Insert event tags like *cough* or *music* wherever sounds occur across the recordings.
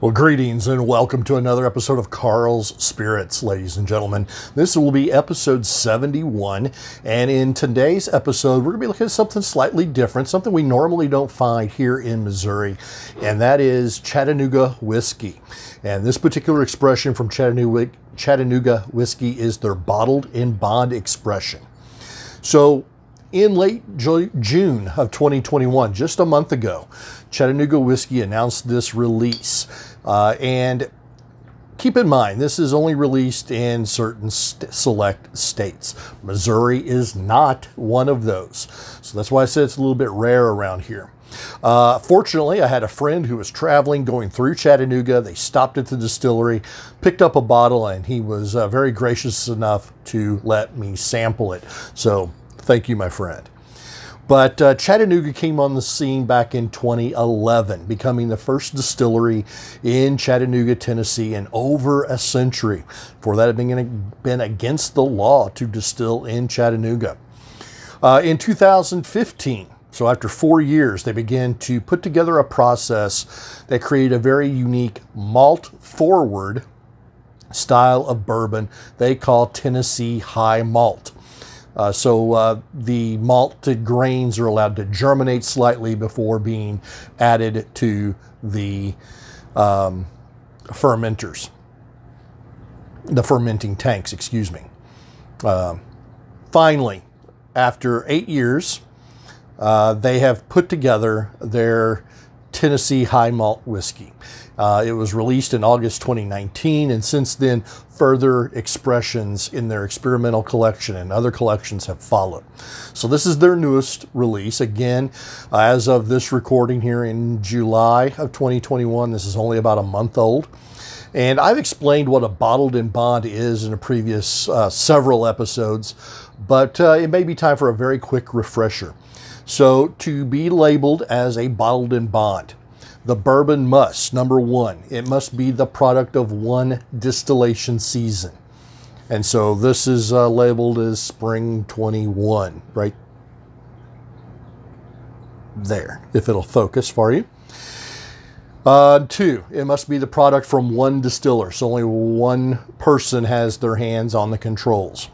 Well, greetings and welcome to another episode of Karl's Spirits, ladies and gentlemen. This will be episode 71, and in today's episode, we're going to be looking at something slightly different, something we normally don't find here in Missouri, and that is Chattanooga whiskey. And this particular expression from Chattanooga, Chattanooga whiskey is their bottled in bond expression. So, in late June of 2021, just a month ago, Chattanooga Whiskey announced this release. Uh, and keep in mind, this is only released in certain st select states. Missouri is not one of those. So that's why I said it's a little bit rare around here. Uh, fortunately, I had a friend who was traveling going through Chattanooga. They stopped at the distillery, picked up a bottle, and he was uh, very gracious enough to let me sample it. So Thank you, my friend. But uh, Chattanooga came on the scene back in 2011, becoming the first distillery in Chattanooga, Tennessee in over a century. For that had been, been against the law to distill in Chattanooga. Uh, in 2015, so after four years, they began to put together a process that created a very unique malt forward style of bourbon they call Tennessee High Malt. Uh, so uh, the malted grains are allowed to germinate slightly before being added to the um, fermenters, the fermenting tanks, excuse me. Uh, finally, after eight years, uh, they have put together their Tennessee High Malt Whiskey. Uh, it was released in August 2019, and since then, further expressions in their experimental collection and other collections have followed. So, this is their newest release. Again, uh, as of this recording here in July of 2021, this is only about a month old. And I've explained what a bottled in bond is in a previous uh, several episodes, but uh, it may be time for a very quick refresher. So, to be labeled as a bottled in bond, the bourbon must, number one, it must be the product of one distillation season. And so this is uh, labeled as spring 21, right there, if it'll focus for you. Uh, two, it must be the product from one distiller, so only one person has their hands on the controls.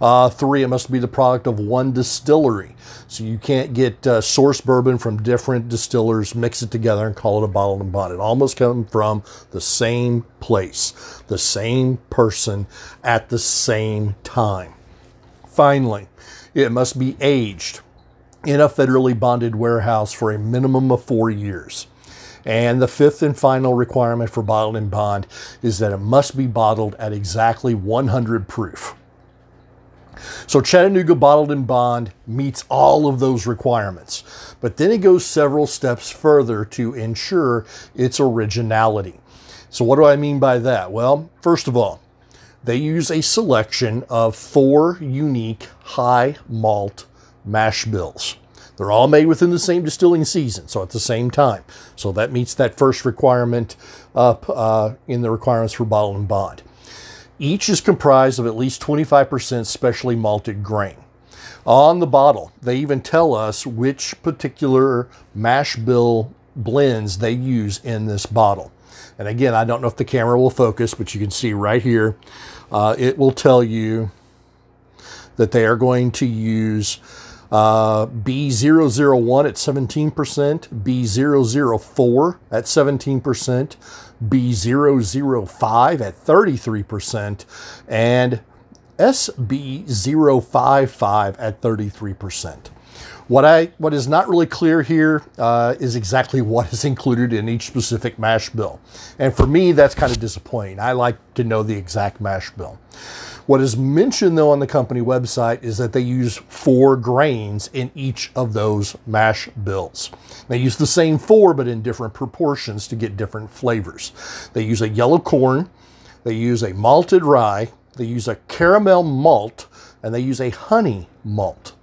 Uh, three, it must be the product of one distillery. So you can't get uh, source bourbon from different distillers, mix it together and call it a bottled and bond. It all must come from the same place, the same person at the same time. Finally, it must be aged in a federally bonded warehouse for a minimum of four years. And the fifth and final requirement for bottled and bond is that it must be bottled at exactly 100 proof. So Chattanooga Bottled in Bond meets all of those requirements. But then it goes several steps further to ensure its originality. So what do I mean by that? Well, first of all, they use a selection of four unique high malt mash bills. They're all made within the same distilling season, so at the same time. So that meets that first requirement up uh, in the requirements for bottle and bond. Each is comprised of at least 25% specially malted grain. On the bottle, they even tell us which particular mash bill blends they use in this bottle. And again, I don't know if the camera will focus, but you can see right here, uh, it will tell you that they are going to use uh, B001 at 17%, B004 at 17%, B005 at 33%, and SB055 at 33%. What I what is not really clear here uh, is exactly what is included in each specific mash bill, and for me that's kind of disappointing. I like to know the exact mash bill. What is mentioned though on the company website is that they use four grains in each of those mash bills. They use the same four but in different proportions to get different flavors. They use a yellow corn, they use a malted rye, they use a caramel malt, and they use a honey malt.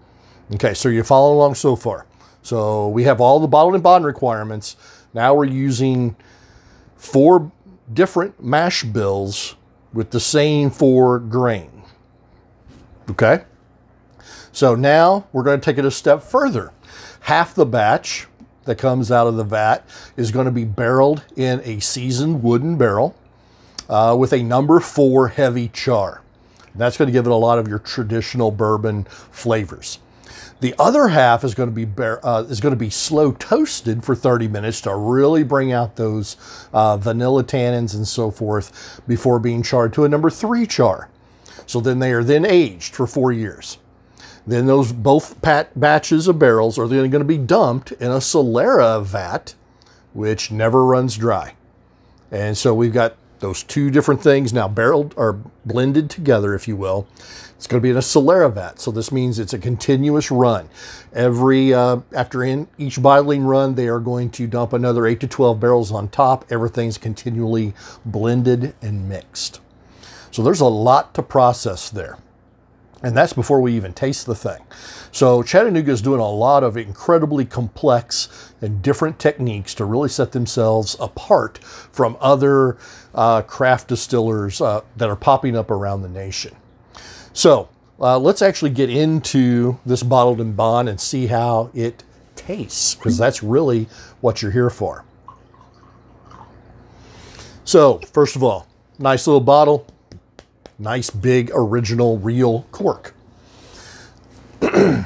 Okay, so you're following along so far. So we have all the bottled and bond requirements. Now we're using four different mash bills with the same four grain. Okay? So now we're going to take it a step further. Half the batch that comes out of the vat is going to be barreled in a seasoned wooden barrel uh, with a number four heavy char. That's going to give it a lot of your traditional bourbon flavors. The other half is going to be uh, is going to be slow toasted for 30 minutes to really bring out those uh, vanilla tannins and so forth before being charred to a number three char. So then they are then aged for four years. Then those both pat batches of barrels are then going to be dumped in a Solera vat, which never runs dry. And so we've got those two different things now barreled or blended together, if you will. It's going to be in a Solera vat, so this means it's a continuous run. Every uh, after in each bottling run, they are going to dump another eight to 12 barrels on top. Everything's continually blended and mixed. So there's a lot to process there. And that's before we even taste the thing. So Chattanooga is doing a lot of incredibly complex and different techniques to really set themselves apart from other uh, craft distillers uh, that are popping up around the nation. So uh, let's actually get into this bottled in bond and see how it tastes, because that's really what you're here for. So first of all, nice little bottle, nice big original real cork. *clears throat* uh,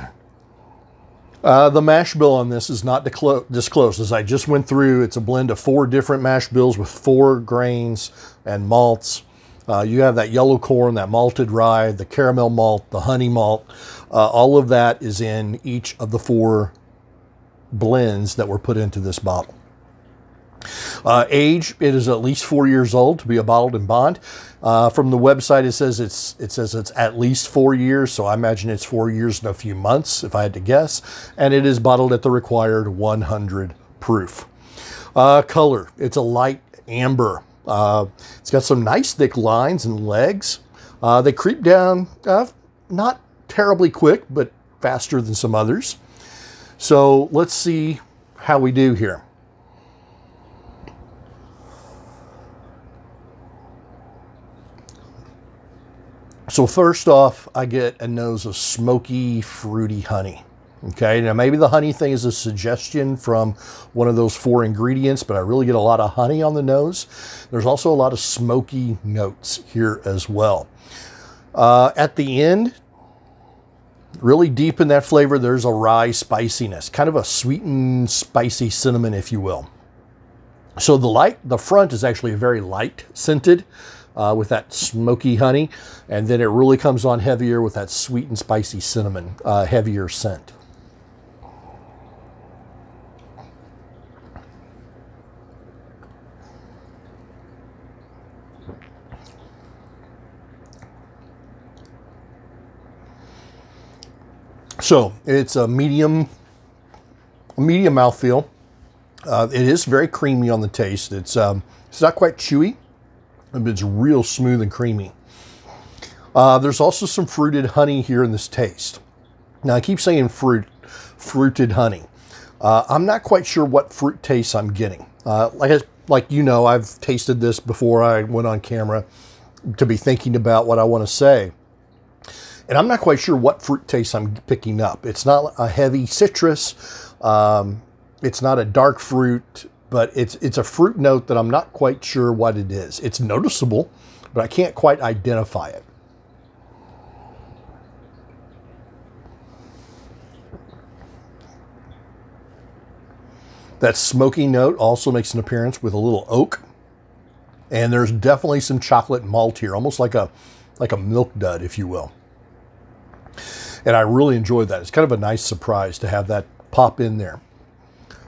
the mash bill on this is not disclosed. As I just went through, it's a blend of four different mash bills with four grains and malts. Uh, you have that yellow corn, that malted rye, the caramel malt, the honey malt. Uh, all of that is in each of the four blends that were put into this bottle. Uh, age, it is at least four years old to be a bottled in bond. Uh, from the website, it says it's it says it's at least four years, so I imagine it's four years and a few months, if I had to guess. And it is bottled at the required 100 proof. Uh, color, it's a light amber. Uh, it's got some nice thick lines and legs. Uh, they creep down, uh, not terribly quick, but faster than some others. So let's see how we do here. So first off, I get a nose of smoky, fruity honey. Okay, now maybe the honey thing is a suggestion from one of those four ingredients, but I really get a lot of honey on the nose. There's also a lot of smoky notes here as well. Uh, at the end, really deep in that flavor, there's a rye spiciness, kind of a sweetened, spicy cinnamon, if you will. So the light, the front is actually a very light scented uh, with that smoky honey. And then it really comes on heavier with that sweet and spicy cinnamon, uh, heavier scent. So it's a medium, medium mouthfeel. Uh, it is very creamy on the taste. It's um, it's not quite chewy, but it's real smooth and creamy. Uh, there's also some fruited honey here in this taste. Now I keep saying fruit, fruited honey. Uh, I'm not quite sure what fruit taste I'm getting. Uh, like, I, like you know, I've tasted this before I went on camera to be thinking about what I want to say. And I'm not quite sure what fruit taste I'm picking up. It's not a heavy citrus. Um, it's not a dark fruit but it's it's a fruit note that I'm not quite sure what it is. It's noticeable, but I can't quite identify it. That smoky note also makes an appearance with a little oak. And there's definitely some chocolate malt here, almost like a like a milk dud, if you will. And I really enjoyed that. It's kind of a nice surprise to have that pop in there.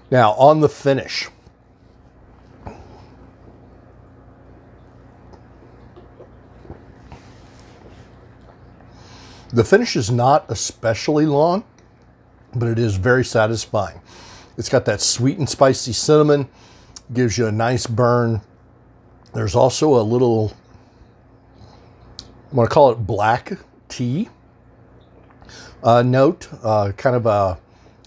Now, on the finish, The finish is not especially long, but it is very satisfying. It's got that sweet and spicy cinnamon, gives you a nice burn. There's also a little, I'm going to call it black tea uh, note, uh, kind of a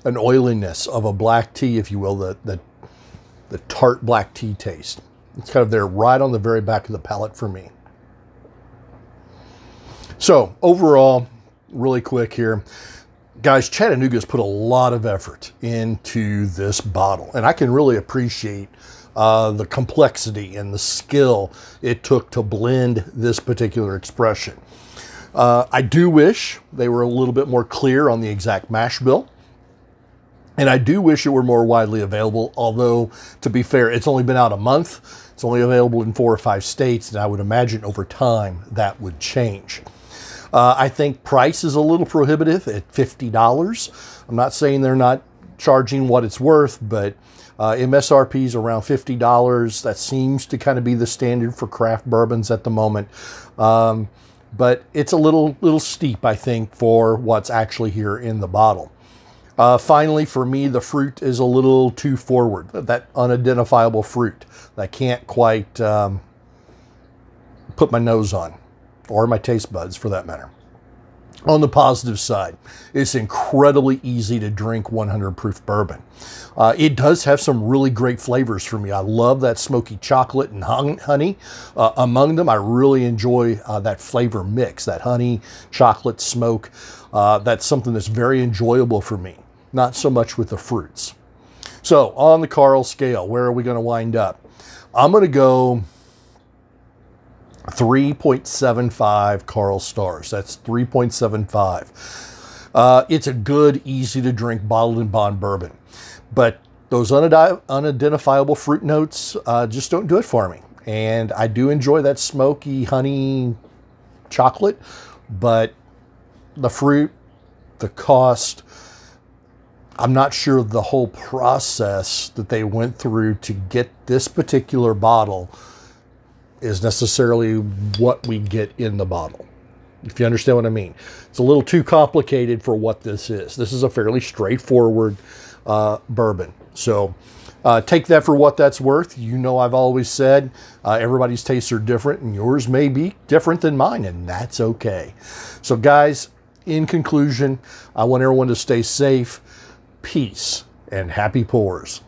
an oiliness of a black tea, if you will, the, the, the tart black tea taste. It's kind of there right on the very back of the palate for me. So overall, really quick here. guys, Chattanooga's put a lot of effort into this bottle, and I can really appreciate uh, the complexity and the skill it took to blend this particular expression. Uh, I do wish they were a little bit more clear on the exact mash bill. And I do wish it were more widely available, although, to be fair, it's only been out a month. It's only available in four or five states, and I would imagine over time that would change. Uh, I think price is a little prohibitive at $50. I'm not saying they're not charging what it's worth, but uh, MSRP is around $50. That seems to kind of be the standard for craft bourbons at the moment. Um, but it's a little, little steep, I think, for what's actually here in the bottle. Uh, finally, for me, the fruit is a little too forward. That unidentifiable fruit that I can't quite um, put my nose on, or my taste buds for that matter. On the positive side, it's incredibly easy to drink 100 proof bourbon. Uh, it does have some really great flavors for me. I love that smoky chocolate and honey. Uh, among them, I really enjoy uh, that flavor mix, that honey, chocolate, smoke. Uh, that's something that's very enjoyable for me, not so much with the fruits. So on the Karl scale, where are we going to wind up? I'm going to go 3.75 Karl stars. That's 3.75. Uh, it's a good, easy to drink bottled and bond bourbon. But those unidentifiable fruit notes uh, just don't do it for me. And I do enjoy that smoky honey chocolate, but the fruit, the cost, I'm not sure the whole process that they went through to get this particular bottle is necessarily what we get in the bottle. If you understand what I mean. It's a little too complicated for what this is. This is a fairly straightforward uh, bourbon. So uh, take that for what that's worth. You know, I've always said uh, everybody's tastes are different, and yours may be different than mine, and that's okay. So, guys, in conclusion, I want everyone to stay safe, peace, and happy pours.